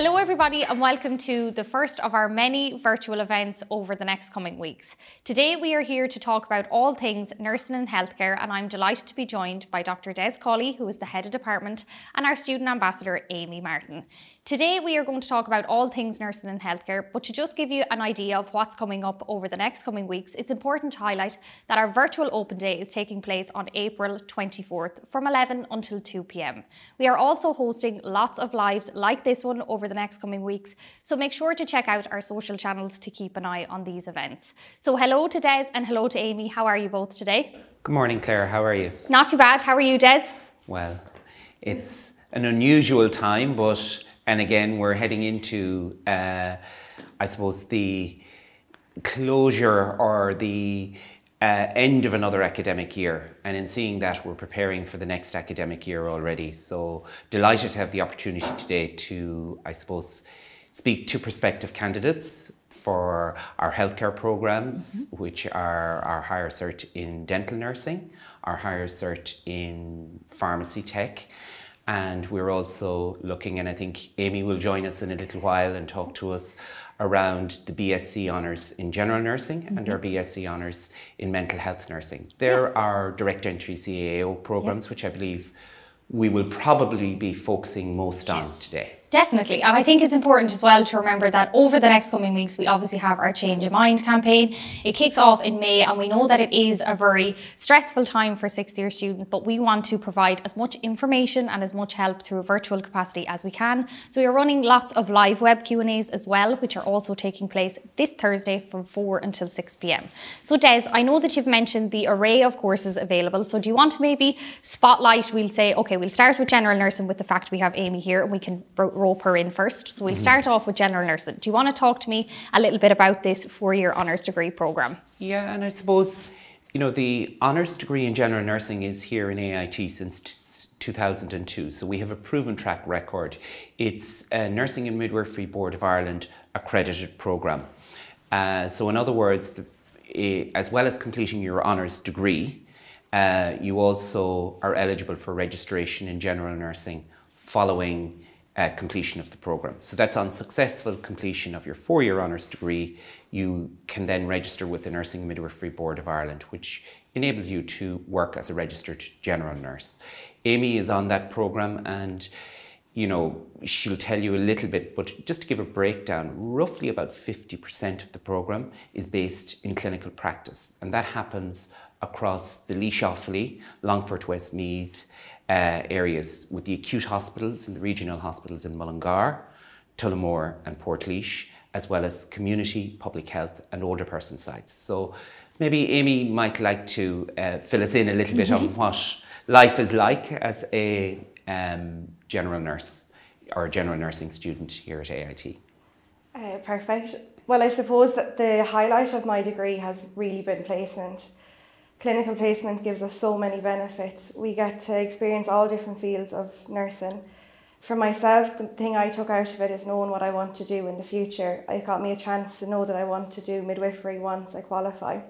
Hello, everybody, and welcome to the first of our many virtual events over the next coming weeks. Today, we are here to talk about all things nursing and healthcare, and I'm delighted to be joined by Dr. Des Cawley, who is the head of department, and our student ambassador, Amy Martin. Today, we are going to talk about all things nursing and healthcare, but to just give you an idea of what's coming up over the next coming weeks, it's important to highlight that our virtual open day is taking place on April 24th from 11 until 2 pm. We are also hosting lots of lives like this one over the next coming weeks, so make sure to check out our social channels to keep an eye on these events. So, hello to Des and hello to Amy. How are you both today? Good morning, Claire. How are you? Not too bad. How are you, Des? Well, it's an unusual time, but and again, we're heading into, uh, I suppose, the closure or the uh, end of another academic year. And in seeing that, we're preparing for the next academic year already. So delighted to have the opportunity today to, I suppose, speak to prospective candidates for our healthcare programs, mm-hmm. which are our higher cert in dental nursing, our higher cert in pharmacy tech, and we're also looking, and I think Amy will join us in a little while and talk to us around the BSc honours in general nursing mm-hmm. and our BSc honours in mental health nursing. There yes. are direct entry CAO programs, yes. which I believe we will probably be focusing most on today. Definitely. And I think it's important as well to remember that over the next coming weeks, we obviously have our Change of Mind campaign. It kicks off in May, and we know that it is a very stressful time for sixth year students, but we want to provide as much information and as much help through a virtual capacity as we can. So we are running lots of live web Q&As as well, which are also taking place this Thursday from 4 until 6 p.m. So Des, I know that you've mentioned the array of courses available. So do you want to maybe spotlight, we'll say, okay, we'll start with general nursing with the fact we have Amy here and we can rope her in first. So we'll mm-hmm. start off with general nursing. Do you want to talk to me a little bit about this four-year honours degree programme? Yeah, and I suppose, you know, the honours degree in general nursing is here in AIT since t- 2002. So we have a proven track record. It's a Nursing and Midwifery Board of Ireland accredited programme. Uh, so in other words, the, uh, as well as completing your honours degree, uh, you also are eligible for registration in general nursing following uh, completion of the program. So that's on successful completion of your four year honours degree, you can then register with the Nursing Midwifery Board of Ireland, which enables you to work as a registered general nurse. Amy is on that program and you know, she'll tell you a little bit, but just to give a breakdown, roughly about 50% of the program is based in clinical practice, and that happens across the Offaly, Longford Westmeath, uh, areas with the acute hospitals and the regional hospitals in Mullingar, Tullamore and Portlaoise, as well as community, public health and older person sites. So maybe Amy might like to uh, fill us in a little bit mm-hmm. on what life is like as a um, general nurse or a general nursing student here at AIT. Uh, perfect. Well, I suppose that the highlight of my degree has really been placement clinical placement gives us so many benefits. We get to experience all different fields of nursing. For myself, the thing I took out of it is knowing what I want to do in the future. It got me a chance to know that I want to do midwifery once I qualify.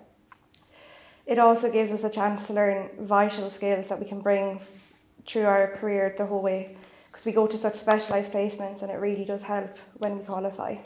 It also gives us a chance to learn vital skills that we can bring through our career the whole way because we go to such specialised placements and it really does help when we qualify.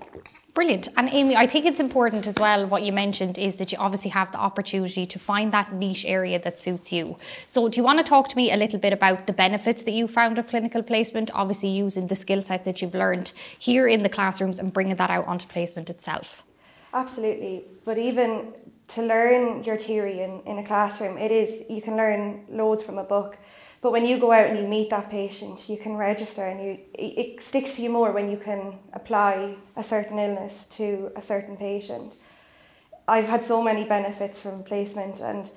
Brilliant. And Amy, I think it's important as well, what you mentioned is that you obviously have the opportunity to find that niche area that suits you. So, do you want to talk to me a little bit about the benefits that you found of clinical placement, obviously using the skill set that you've learned here in the classrooms and bringing that out onto placement itself? Absolutely. But even to learn your theory in, in a classroom, it is, you can learn loads from a book. But when you go out and you meet that patient, you can register and you it sticks to you more when you can apply a certain illness to a certain patient. I've had so many benefits from placement and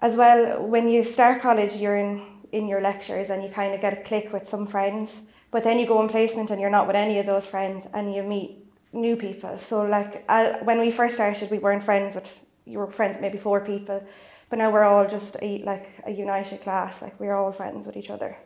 as well when you start college you're in in your lectures and you kind of get a click with some friends but then you go on placement and you're not with any of those friends and you meet new people so like uh, when we first started we weren't friends with you were friends with maybe four people but now we're all just a, like a united class, like we're all friends with each other.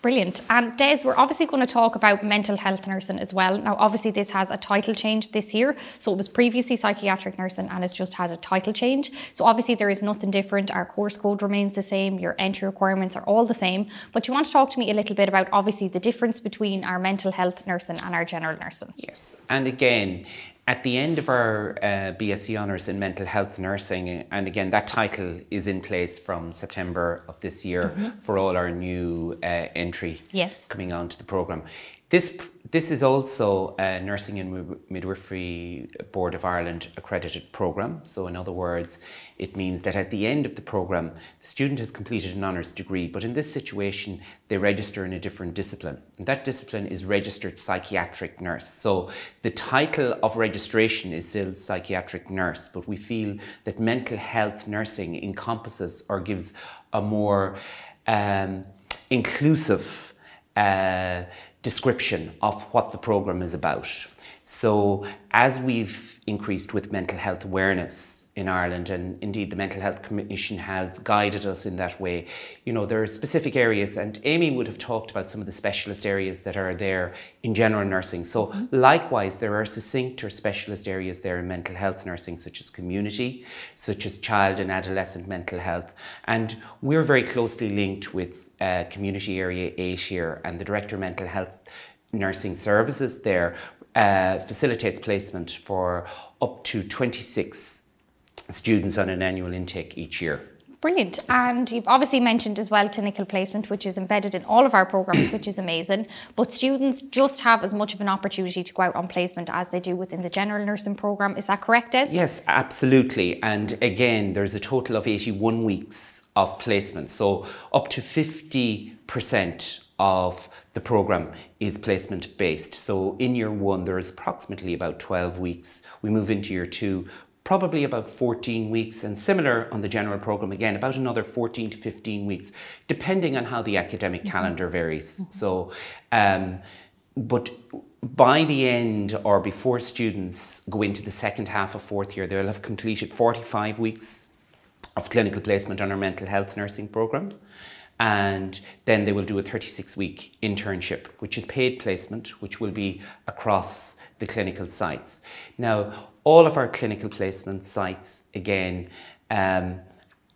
Brilliant. And Des, we're obviously going to talk about mental health nursing as well. Now, obviously, this has a title change this year. So it was previously psychiatric nursing and it's just had a title change. So obviously, there is nothing different. Our course code remains the same. Your entry requirements are all the same. But you want to talk to me a little bit about obviously the difference between our mental health nursing and our general nursing. Yes. And again, at the end of our uh, BSc Honours in Mental Health Nursing, and again, that title is in place from September of this year mm-hmm. for all our new uh, entry yes. coming onto the programme. This this is also a Nursing and Midwifery Board of Ireland accredited programme. So, in other words, it means that at the end of the programme, the student has completed an honours degree, but in this situation, they register in a different discipline. And that discipline is registered psychiatric nurse. So, the title of registration is still psychiatric nurse, but we feel that mental health nursing encompasses or gives a more um, inclusive. Uh, description of what the program is about. So, as we've increased with mental health awareness in Ireland, and indeed the Mental Health Commission have guided us in that way, you know, there are specific areas, and Amy would have talked about some of the specialist areas that are there in general nursing. So, mm-hmm. likewise, there are succinct or specialist areas there in mental health nursing, such as community, such as child and adolescent mental health. And we're very closely linked with uh, community area 8 here and the director of mental health nursing services there uh, facilitates placement for up to 26 students on an annual intake each year. Brilliant. And you've obviously mentioned as well clinical placement, which is embedded in all of our programs, which is amazing. But students just have as much of an opportunity to go out on placement as they do within the general nursing program. Is that correct, Des? Yes, absolutely. And again, there's a total of 81 weeks of placement. So up to 50% of the program is placement based. So in year one, there is approximately about 12 weeks. We move into year two probably about 14 weeks, and similar on the general program again, about another 14 to 15 weeks, depending on how the academic mm-hmm. calendar varies. Mm-hmm. So, um, but by the end or before students go into the second half of fourth year, they'll have completed 45 weeks of clinical placement on our mental health nursing programs. And then they will do a 36 week internship, which is paid placement, which will be across the clinical sites. Now, all of our clinical placement sites, again, um,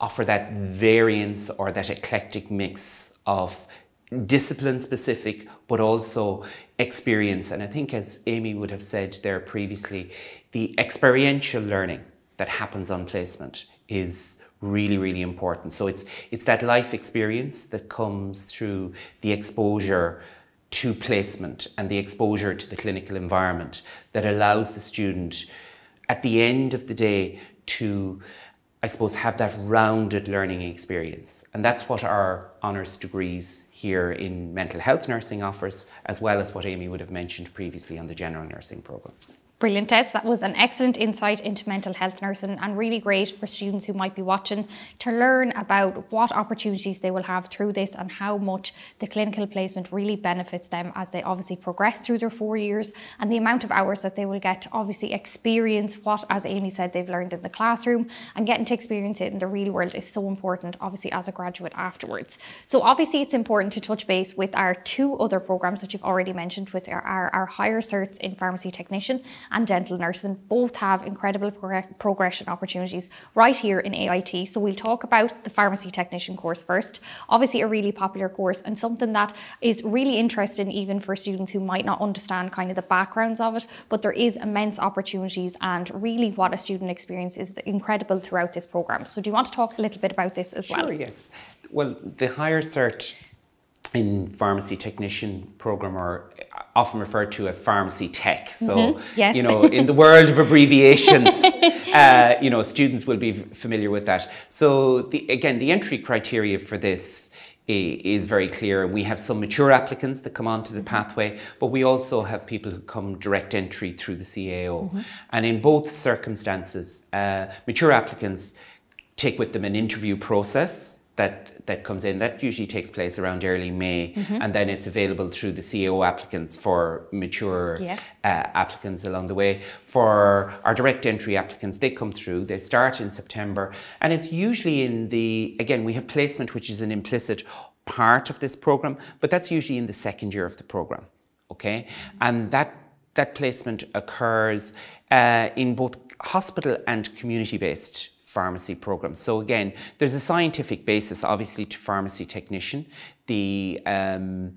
offer that variance or that eclectic mix of discipline specific, but also experience. And I think, as Amy would have said there previously, the experiential learning that happens on placement is really really important so it's it's that life experience that comes through the exposure to placement and the exposure to the clinical environment that allows the student at the end of the day to, I suppose, have that rounded learning experience. And that's what our honours degrees here in mental health nursing offers, as well as what Amy would have mentioned previously on the general nursing programme. Brilliant, Des. That was an excellent insight into mental health nursing and really great for students who might be watching to learn about what opportunities they will have through this and how much the clinical placement really benefits them as they obviously progress through their four years and the amount of hours that they will get to obviously experience what, as Amy said, they've learned in the classroom and getting to experience it in the real world is so important, obviously, as a graduate afterwards. So, obviously, it's important to touch base with our two other programs that you've already mentioned, with our, our, our higher certs in pharmacy technician and dental nursing both have incredible progression opportunities right here in AIT. So we'll talk about the pharmacy technician course first. Obviously a really popular course and something that is really interesting even for students who might not understand kind of the backgrounds of it, but there is immense opportunities and really what a student experience is incredible throughout this program. So do you want to talk a little bit about this as sure, well? Sure, yes. Well, the higher cert in pharmacy technician program or often referred to as pharmacy tech. So, mm-hmm. yes. you know, in the world of abbreviations, uh, you know, students will be familiar with that. So, the, again, the entry criteria for this is very clear. We have some mature applicants that come onto the mm-hmm. pathway, but we also have people who come direct entry through the CAO. Mm-hmm. And in both circumstances, uh, mature applicants take with them an interview process that that comes in. That usually takes place around early May, mm-hmm. and then it's available through the CAO applicants for mature yeah. uh, applicants along the way. For our direct entry applicants, they come through. They start in September, and it's usually in the again we have placement, which is an implicit part of this program, but that's usually in the second year of the program. Okay, and that that placement occurs uh, in both hospital and community-based pharmacy program. So again, there's a scientific basis, obviously, to pharmacy technician. The um,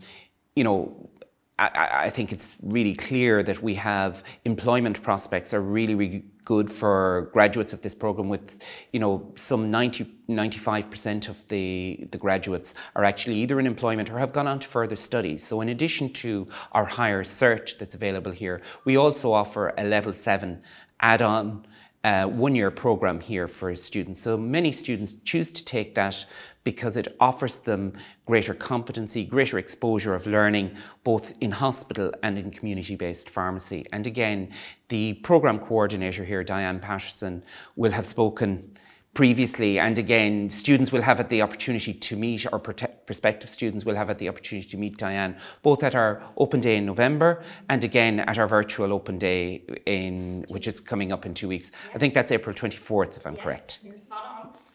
you know I, I, think it's really clear that we have employment prospects are really, really good for graduates of this program with, you know, some 90, 95% of the, the graduates are actually either in employment or have gone on to further studies. So in addition to our higher cert that's available here, we also offer a level seven add-on uh, one-year program here for students. So many students choose to take that because it offers them greater competency, greater exposure of learning, both in hospital and in community-based pharmacy. And again, the program coordinator here, Diane Patterson, will have spoken previously and again students will have the opportunity to meet or prospective students will have the opportunity to meet Diane both at our open day in November and again at our virtual open day in which is coming up in two weeks. I think that's April 24th if I'm yes, correct.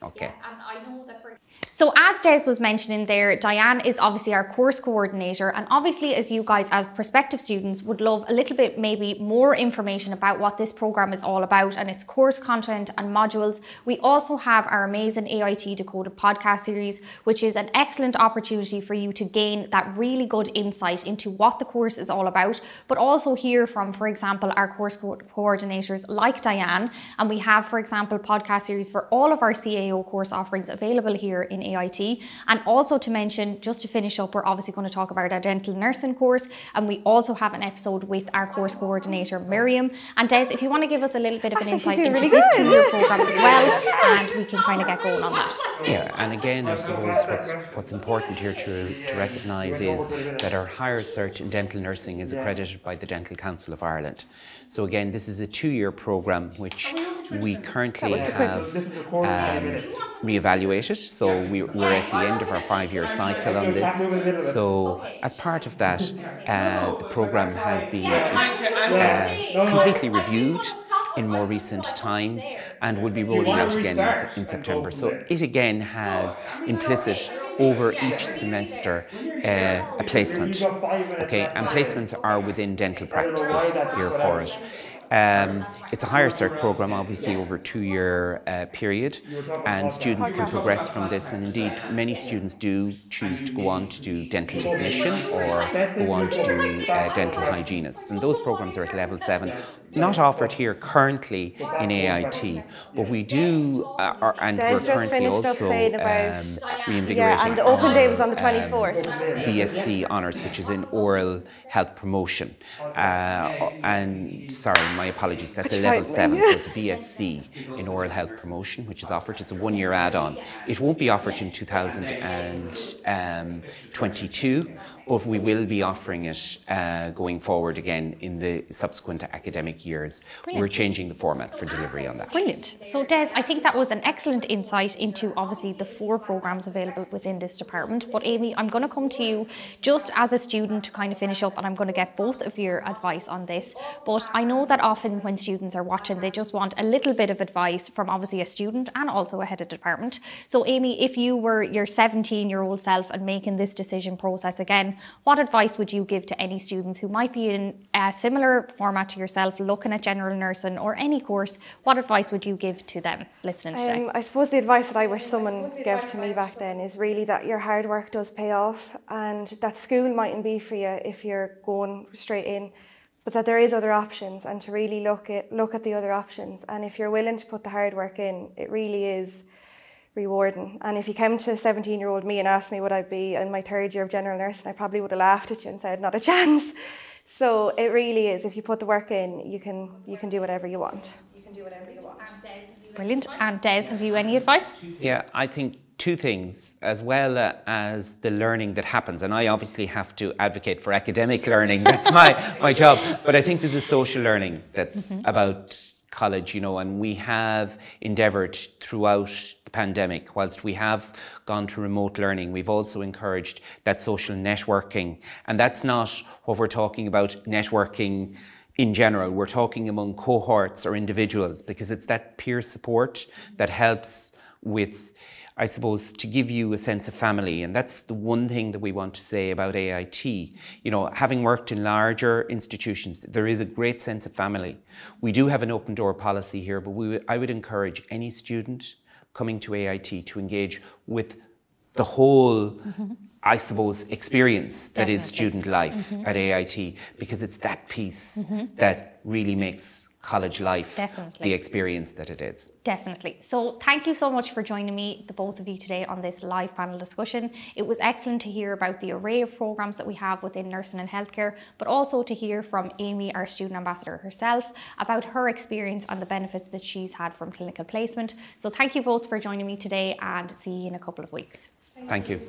Okay. Yeah, and I know that for so as Des was mentioning there, Diane is obviously our course coordinator and obviously as you guys as prospective students would love a little bit maybe more information about what this program is all about and its course content and modules. We also have our amazing AIT Decoded podcast series which is an excellent opportunity for you to gain that really good insight into what the course is all about but also hear from for example our course co coordinators like Diane and we have for example podcast series for all of our CAO course offerings available here in AIT. And also to mention, just to finish up, we're obviously going to talk about our dental nursing course. And we also have an episode with our course coordinator, Miriam. And Des, if you want to give us a little bit of an insight into really this two-year program as well, and we can kind of get going on that. Yeah, and again, I suppose what's, what's important here to, to recognise is that our higher cert in dental nursing is accredited by the Dental Council of Ireland. So again, this is a two-year program which we currently have um, re-evaluated. So we, are at the end of our five-year cycle on this. So as part of that, uh, the program has been uh, completely reviewed in more recent times and will be rolling out again in, in September. So it again has implicit over each semester uh, a placement. Okay, and placements are within dental practices here for it. Um, it's a higher cert program, obviously over a two-year uh, period, and students can progress from this. And indeed, many students do choose to go on to do dental technician or go on to do uh, dental hygienist. And those programs are at level seven, not offered here currently in AIT, but we do, uh, are, and we're currently also um, reinvigorating. Yeah, and the open day was on the 24th. Um, BSc honours, which is in oral health promotion. Uh, and sorry, my apologies, that's a level seven, so it's a BSc in oral health promotion, which is offered. It's a one year add on. It won't be offered in 2022 but we will be offering it uh, going forward again in the subsequent academic years. Brilliant. We're changing the format for delivery on that. Brilliant. So, Des, I think that was an excellent insight into obviously the four programs available within this department. But, Amy, I'm going to come to you just as a student to kind of finish up, and I'm going to get both of your advice on this. But I know that often when students are watching, they just want a little bit of advice from obviously a student and also a head of department. So, Amy, if you were your 17 year old self and making this decision process again, what advice would you give to any students who might be in a similar format to yourself, looking at general nursing or any course? What advice would you give to them listening today? Um, I suppose the advice that I wish someone gave to me back then is really that your hard work does pay off and that school mightn't be for you if you're going straight in but that there is other options and to really look at look at the other options and if you're willing to put the hard work in it really is rewarding. And if you came to 17 year old me and asked me would I'd be in my third year of general nursing, I probably would have laughed at you and said, not a chance. So it really is. If you put the work in, you can you can do whatever you want. You can do whatever you want. Brilliant. And Des, have you any advice? Yeah, I think two things, as well uh, as the learning that happens. And I obviously have to advocate for academic learning. That's my, my job. But I think there's a social learning that's mm-hmm. about college, you know, and we have endeavoured throughout the pandemic, whilst we have gone to remote learning, we've also encouraged that social networking. And that's not what we're talking about networking in general. We're talking among cohorts or individuals because it's that peer support that helps with I suppose, to give you a sense of family. And that's the one thing that we want to say about AIT. You know, having worked in larger institutions, there is a great sense of family. We do have an open door policy here, but we, I would encourage any student coming to AIT to engage with the whole, mm-hmm. I suppose, experience that Definitely. is student life mm-hmm. at AIT, because it's that piece mm-hmm. that really makes college life Definitely. the experience that it is. Definitely. So thank you so much for joining me, the both of you today on this live panel discussion. It was excellent to hear about the array of programs that we have within nursing and healthcare, but also to hear from Amy, our student ambassador herself, about her experience and the benefits that she's had from clinical placement. So thank you both for joining me today and see you in a couple of weeks. Thank, you.